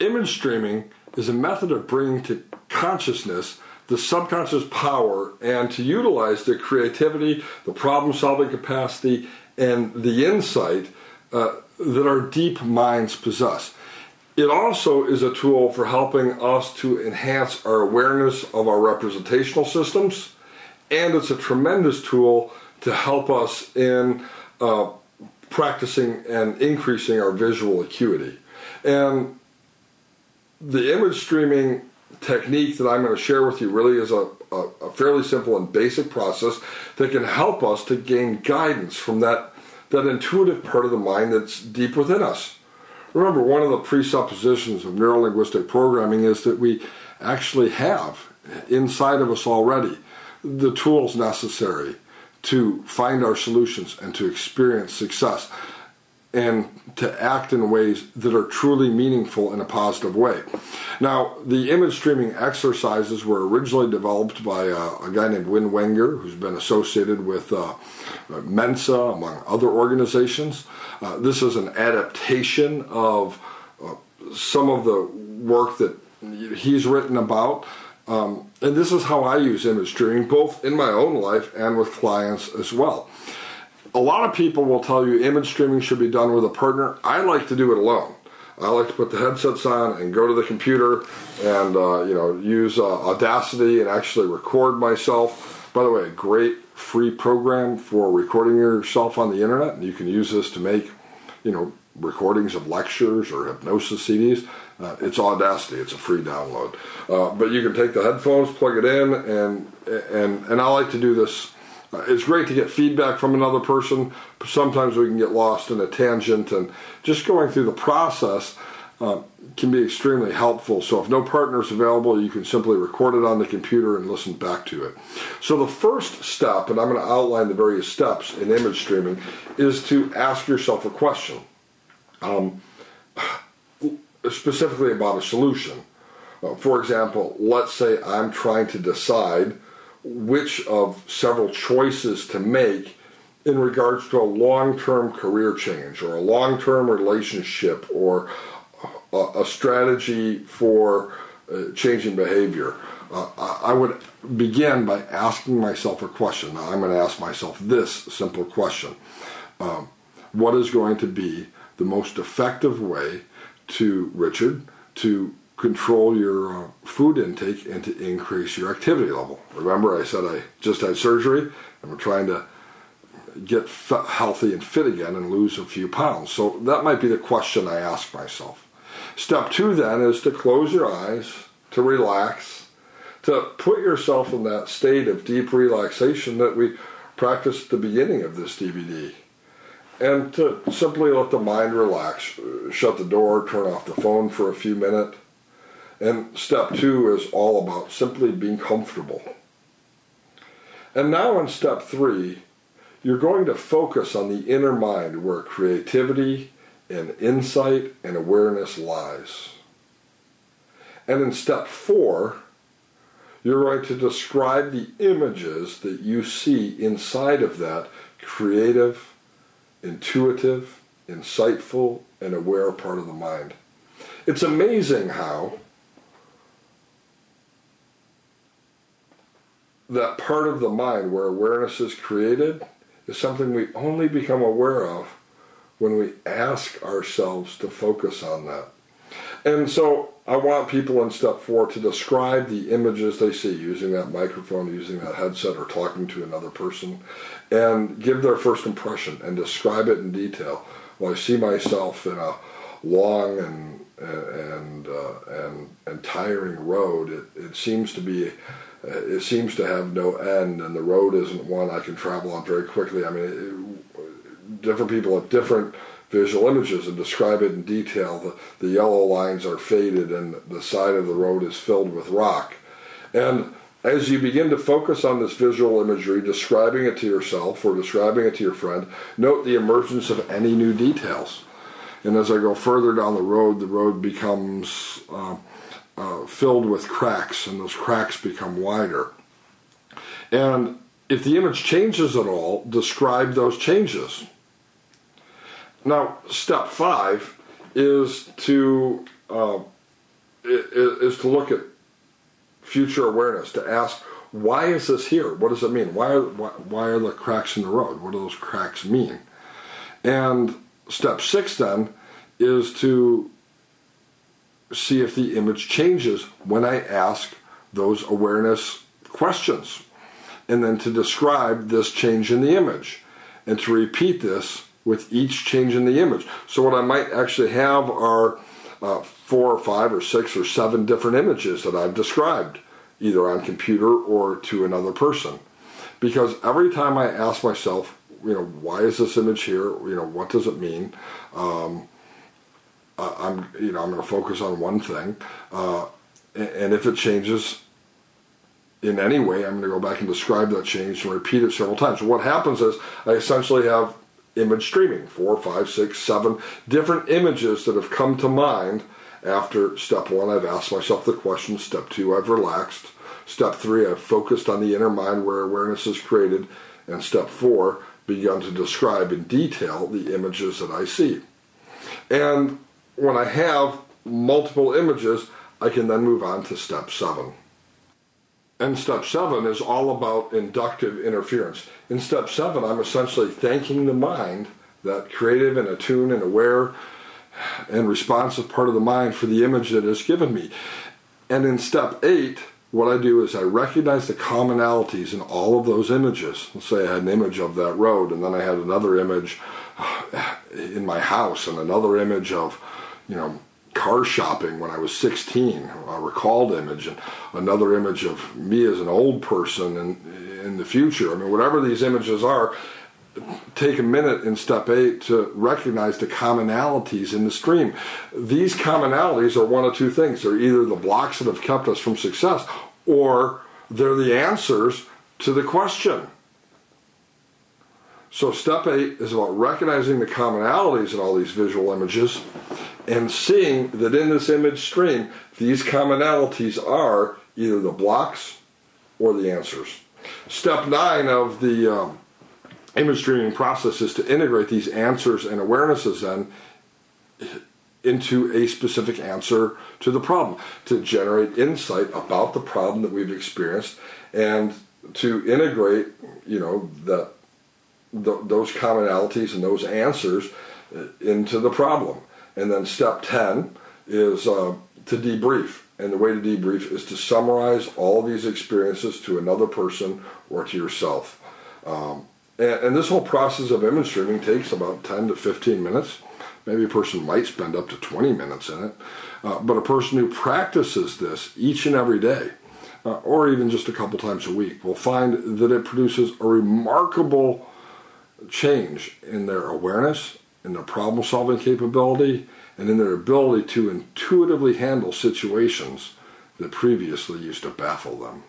Image streaming is a method of bringing to consciousness the subconscious power and to utilize the creativity, the problem solving capacity, and the insight uh, that our deep minds possess. It also is a tool for helping us to enhance our awareness of our representational systems, and it's a tremendous tool to help us in uh, practicing and increasing our visual acuity. And the image streaming technique that I'm going to share with you really is a, a, a, fairly simple and basic process that can help us to gain guidance from that, that intuitive part of the mind that's deep within us. Remember, one of the presuppositions of neurolinguistic programming is that we actually have inside of us already the tools necessary to find our solutions and to experience success and to act in ways that are truly meaningful in a positive way. Now, the image streaming exercises were originally developed by uh, a guy named Win Wenger, who's been associated with uh, Mensa, among other organizations. Uh, this is an adaptation of uh, some of the work that he's written about. Um, and this is how I use image streaming, both in my own life and with clients as well a lot of people will tell you image streaming should be done with a partner. I like to do it alone. I like to put the headsets on and go to the computer and uh, you know use uh, Audacity and actually record myself. By the way, a great free program for recording yourself on the internet, and you can use this to make you know recordings of lectures or hypnosis CDs. Uh, it's Audacity. It's a free download, uh, but you can take the headphones, plug it in, and and and I like to do this uh, it's great to get feedback from another person. But sometimes we can get lost in a tangent, and just going through the process uh, can be extremely helpful. So, if no partner is available, you can simply record it on the computer and listen back to it. So, the first step, and I'm going to outline the various steps in image streaming, is to ask yourself a question, um, specifically about a solution. Uh, for example, let's say I'm trying to decide which of several choices to make in regards to a long term career change or a long term relationship or a, a strategy for uh, changing behavior. Uh, I would begin by asking myself a question. Now, I'm going to ask myself this simple question um, What is going to be the most effective way to, Richard, to control your uh, food intake and to increase your activity level. Remember, I said I just had surgery and we're trying to get healthy and fit again and lose a few pounds. So that might be the question I ask myself. Step two then is to close your eyes, to relax, to put yourself in that state of deep relaxation that we practiced at the beginning of this DVD. And to simply let the mind relax. Shut the door, turn off the phone for a few minutes and step two is all about simply being comfortable. And now in step three, you're going to focus on the inner mind where creativity and insight and awareness lies. And in step four, you're going to describe the images that you see inside of that creative, intuitive, insightful, and aware part of the mind. It's amazing how that part of the mind where awareness is created is something we only become aware of when we ask ourselves to focus on that. And so I want people in step four to describe the images they see using that microphone, using that headset, or talking to another person, and give their first impression and describe it in detail. Well, I see myself in a long and and uh, and and tiring road. It, it seems to be uh, it seems to have no end, and the road isn't one I can travel on very quickly. I mean, it, different people have different visual images and describe it in detail. The, the yellow lines are faded, and the side of the road is filled with rock. And as you begin to focus on this visual imagery, describing it to yourself or describing it to your friend, note the emergence of any new details. And as I go further down the road, the road becomes uh, uh, filled with cracks, and those cracks become wider. And if the image changes at all, describe those changes. Now, step five is to uh, is to look at future awareness, to ask, why is this here? What does it mean? Why are, why, why are the cracks in the road? What do those cracks mean? And step six then is to see if the image changes when I ask those awareness questions. And then to describe this change in the image. And to repeat this with each change in the image. So, what I might actually have are uh, four or five or six or seven different images that I've described, either on computer or to another person. Because every time I ask myself, you know, why is this image here? You know, what does it mean? Um, I'm, you know, I'm going to focus on one thing, uh, and if it changes in any way, I'm going to go back and describe that change and repeat it several times. So what happens is I essentially have image streaming, four, five, six, seven different images that have come to mind after step one. I've asked myself the question. Step two, I've relaxed. Step three, I've focused on the inner mind where awareness is created. And step four, begun to describe in detail the images that I see. And when I have multiple images, I can then move on to step seven. And step seven is all about inductive interference. In step seven, I'm essentially thanking the mind, that creative and attuned and aware and responsive part of the mind, for the image that is given me. And in step eight, what I do is I recognize the commonalities in all of those images. Let's say I had an image of that road, and then I had another image uh, in my house, and another image of, you know, car shopping when I was 16, a recalled image, and another image of me as an old person in, in the future. I mean, whatever these images are, take a minute in step eight to recognize the commonalities in the stream. These commonalities are one of two things. They're either the blocks that have kept us from success, or they're the answers to the question. So, step eight is about recognizing the commonalities in all these visual images and seeing that in this image stream, these commonalities are either the blocks or the answers. Step nine of the um, image streaming process is to integrate these answers and awarenesses then into a specific answer to the problem, to generate insight about the problem that we've experienced, and to integrate, you know, that those commonalities and those answers uh, into the problem. And then step 10 is uh, to debrief. And the way to debrief is to summarize all these experiences to another person or to yourself. Um, and, and, this whole process of image streaming takes about 10 to 15 minutes. Maybe a person might spend up to 20 minutes in it. Uh, but a person who practices this each and every day, uh, or even just a couple times a week, will find that it produces a remarkable change in their awareness, in their problem solving capability, and in their ability to intuitively handle situations that previously used to baffle them.